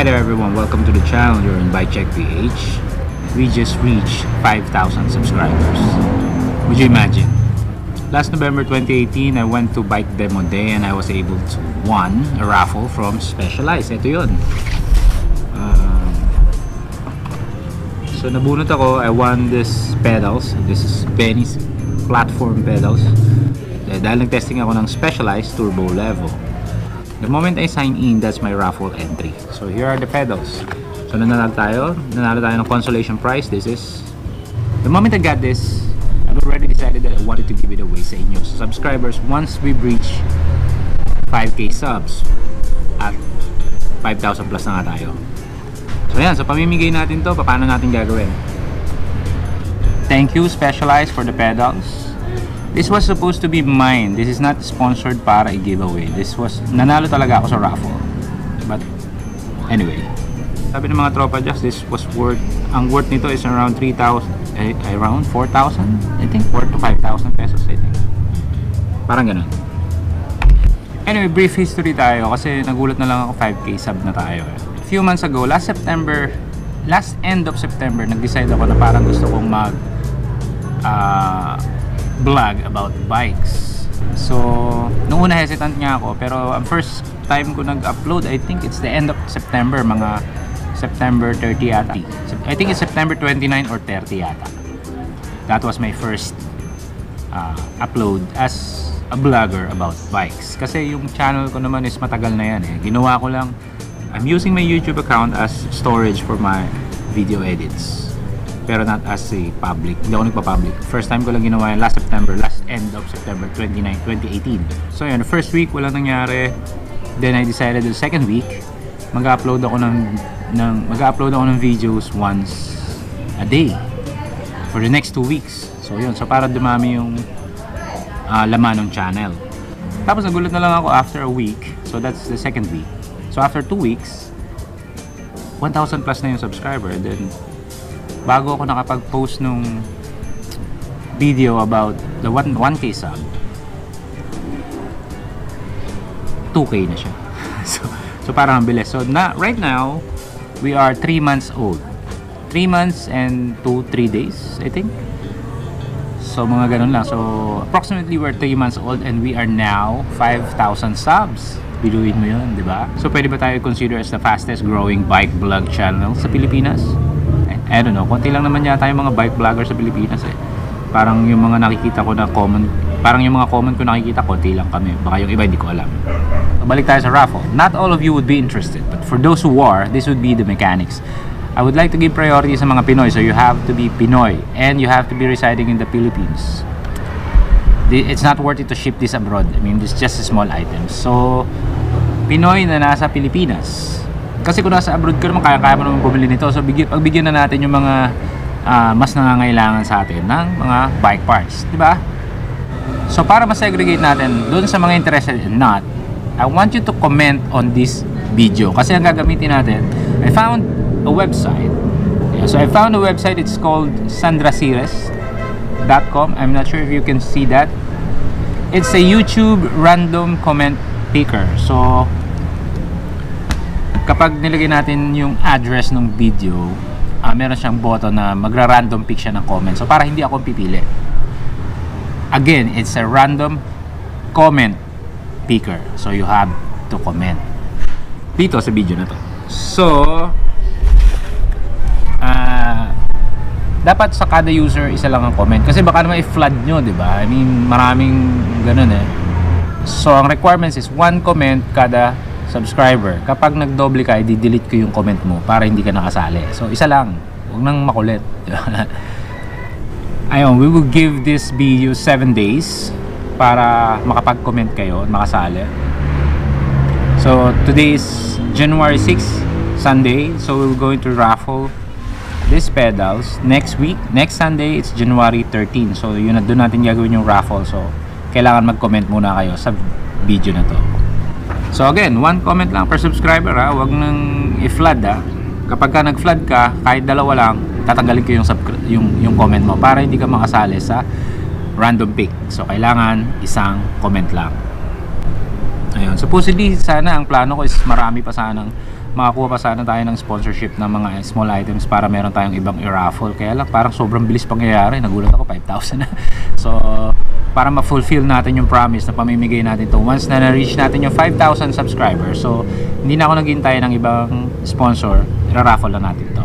Hi there everyone, welcome to the channel. You're in Bike Check PH. We just reached 5,000 subscribers. Would you imagine? Last November 2018, I went to Bike Demo Day and I was able to won a raffle from Specialized. Ito yun. Um, so nabunot ako, I won this pedals. This is Benny's platform pedals. Dahil nag-testing ako ng Specialized Turbo Level. The moment I sign in, that's my raffle entry. So here are the pedals. So nanalo tayo. Nanalo tayo ng consolation prize. This is... The moment I got this, I've already decided that I wanted to give it away sa inyo. So subscribers, once we reach 5k subs at 5,000 plus na nga tayo. So yan, so pamimigay natin to, paano natin gagawin? Thank you Specialized for the pedals. This was supposed to be mine. This is not sponsored para i-giveaway. This was, nanalo talaga ako sa raffle. But, anyway. Sabi ng mga tropa just, this was worth, ang worth nito is around 3,000, eh, around 4,000? I think, 4 to 5,000 pesos, I think. Parang ganun. Anyway, brief history tayo kasi nagulat na lang ako 5k sub na tayo. A few months ago, last September, last end of September, nag-decide ako na parang gusto kong mag ah, vlog about bikes. So, nung una hesitant nga ako, pero ang first time ko nag-upload, I think it's the end of September, mga September 30 yata. I think it's September 29 or 30 yata. That was my first uh, upload as a vlogger about bikes. Kasi yung channel ko naman is matagal na yan eh. Ginawa ko lang, I'm using my YouTube account as storage for my video edits. Pero not as a public. Hindi ako nagpa-public. First time ko lang ginawa yan last September, last end of September 29, 2018. So yun, first week wala nangyari. Then I decided the second week, mag-upload ako ng, ng mag-upload ako ng videos once a day for the next two weeks. So yun, so para dumami yung ah, laman ng channel. Tapos nagulat na lang ako after a week. So that's the second week. So after two weeks, 1,000 plus na yung subscriber. Then, bago ako nakapag-post nung video about the 1, 1K sub, 2K na siya. so, so parang ang bilis. So na, right now, we are 3 months old. 3 months and 2, 3 days, I think. So mga ganun lang. So approximately we're 3 months old and we are now 5,000 subs. Biluin mo yun, di ba? So pwede ba tayo consider as the fastest growing bike vlog channel sa Pilipinas? I, don't know. Konti lang naman yata yung mga bike vlogger sa Pilipinas eh. Parang yung mga nakikita ko na common, parang yung mga common ko nakikita, konti lang kami. Baka yung iba hindi ko alam. Balik tayo sa raffle. Not all of you would be interested, but for those who are, this would be the mechanics. I would like to give priority sa mga Pinoy. So you have to be Pinoy and you have to be residing in the Philippines. It's not worth it to ship this abroad. I mean, it's just a small items. So, Pinoy na nasa Pilipinas. Kasi kung nasa abroad ka naman, kaya-kaya mo naman bumili nito. So, bigyan, pagbigyan na natin yung mga ah, mas nangangailangan sa atin ng mga bike parts. Di ba? So, para ma-segregate natin dun sa mga interested in not, I want you to comment on this video. Kasi ang gagamitin natin, I found a website. Yeah, so, I found a website. It's called sandrasires.com. I'm not sure if you can see that. It's a YouTube random comment picker. So, kapag nilagay natin yung address ng video, ah meron siyang button na magra-random pick siya ng comment. So, para hindi ako pipili. Again, it's a random comment picker. So, you have to comment. Dito sa video na to. So, ah dapat sa kada user isa lang ang comment kasi baka naman i-flood nyo, di ba? I mean, maraming ganun eh. So, ang requirements is one comment kada subscriber. Kapag nagdoble ka, i-delete ko yung comment mo para hindi ka nakasali. So, isa lang. Huwag nang makulit. Ayun, we will give this video 7 days para makapag-comment kayo at makasali. So, today is January 6, Sunday. So, we're going to raffle these pedals next week. Next Sunday, it's January 13. So, yun na doon natin gagawin yung raffle. So, kailangan mag-comment muna kayo sa video na to. So, again, one comment lang per subscriber ha. Huwag nang i-flood ha. Kapag ka nag-flood ka, kahit dalawa lang, tatanggalin ko yung, yung, yung comment mo para hindi ka makasali sa random pick. So, kailangan isang comment lang. Ayun. Supposedly, sana ang plano ko is marami pa sanang makakuha pa sana tayo ng sponsorship ng mga small items para meron tayong ibang i-raffle. Kaya lang parang sobrang bilis pangyayari. Nagulat ako 5,000 na. so para ma-fulfill natin yung promise na pamimigay natin to once na na-reach natin yung 5,000 subscribers. So hindi na ako naghintay ng ibang sponsor. I-raffle lang natin to.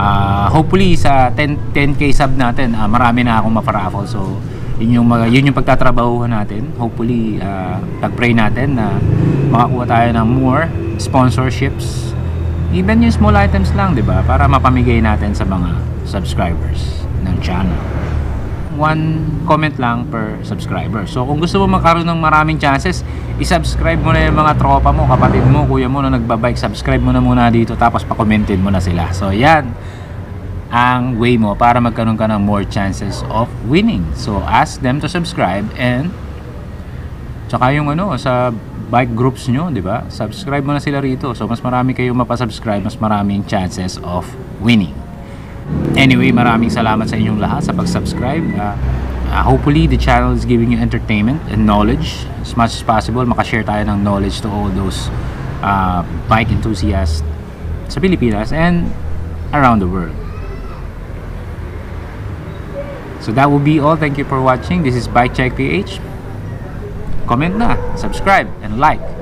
Ah, hopefully sa 10 10k sub natin, ah, marami na akong maparaffle. So yun yung mga yun yung pagtatrabahuhan natin. Hopefully uh, natin na makakuha tayo ng more sponsorships. Even yung small items lang, 'di ba? Para mapamigay natin sa mga subscribers ng channel. One comment lang per subscriber. So kung gusto mo magkaroon ng maraming chances, i-subscribe mo na yung mga tropa mo, kapatid mo, kuya mo na nagbabike, subscribe mo na muna dito tapos pa-commented mo na sila. So yan ang way mo para magkaroon ka ng more chances of winning. So ask them to subscribe and tsaka yung ano sa bike groups nyo, di ba? Subscribe mo na sila rito. So mas marami kayong mapasubscribe, mas maraming chances of winning. Anyway, maraming salamat sa inyong lahat sa pag-subscribe. Uh, uh, hopefully, the channel is giving you entertainment and knowledge as much as possible. Makashare tayo ng knowledge to all those uh, bike enthusiasts sa Pilipinas and around the world. So that will be all. Thank you for watching. This is Bike Check PH. Comment na, subscribe, and like.